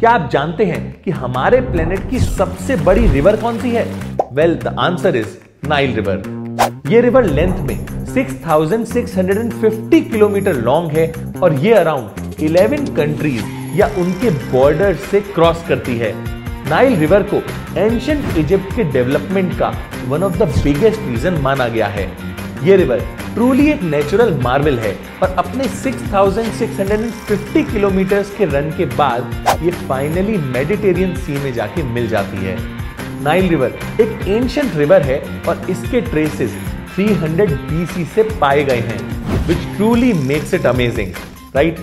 क्या आप जानते हैं कि हमारे प्लेनेट की सबसे बड़ी रिवर कौन सी है? Well the answer is Nile river ये रिवर लेंथ में 6,650 किलोमीटर लॉन्ग है और ये अराउंड 11 कंट्रीज़ या उनके बॉर्डर से क्रॉस करती है। नाइल रिवर को एंशियंट इजिप्ट के डेवलपमेंट का one of the biggest reason माना गया है। ये रिवर ट्रूली एक नेचुरल मार्बल है और अपने 6,650 किलोमीटर के रन के बाद ये फाइनली मेडिटेरियन सी में जाके मिल जाती है। नाइल रिवर एक एंशंट रिवर है और इसके ट्रेसेस 300 BC से पाए गए हैं which truly makes it amazing right